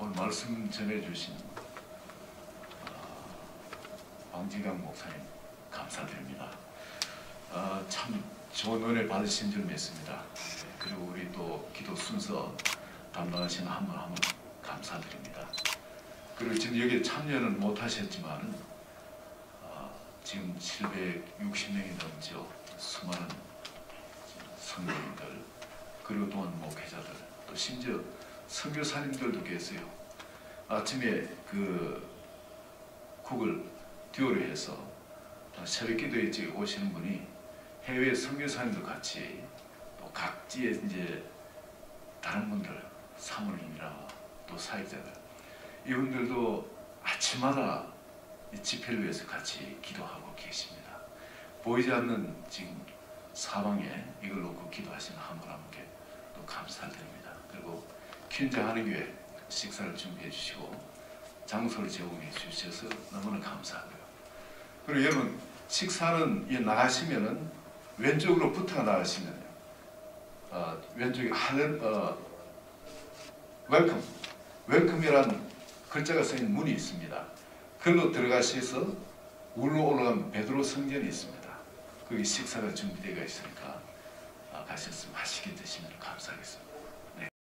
오늘 말씀 전해주신 어, 왕지강 목사님 감사드립니다. 어, 참 좋은 은혜 받으신 줄 믿습니다. 네, 그리고 우리 또 기도 순서 담당하신 한 분 한 분 감사드립니다. 그리고 지금 여기 참여는 못하셨지만 어, 지금 760명이 넘죠. 수많은 성도님들 그리고 또한 목회자들 또 심지어 선교사님들도 계세요. 아침에 그 국을 듀오로 해서 새벽 기도에 오시는 분이 해외 선교사님도 같이 또 각지에 이제 다른 분들 사모님이나 또 사역자들 이분들도 아침마다 이 집회를 위해서 같이 기도하고 계십니다. 보이지 않는 지금 사방에 이걸 놓고 기도하시는 한 분 한 분께 또 감사를 드립니다. 킨자하는 교회 식사를 준비해 주시고 장소를 제공해 주셔서 너무나 감사하고요. 그리고 여러분 식사는 이 나가시면은 왼쪽으로 붙어 나가시면요. 어, 왼쪽에 하늘 어, welcome welcome이란 글자가 쓰인 문이 있습니다. 글로 들어가셔서 울로 올라가면 베드로 성전이 있습니다. 거기 식사가 준비되어 있으니까 아, 가셨으면 하시게 되시면 감사하겠습니다.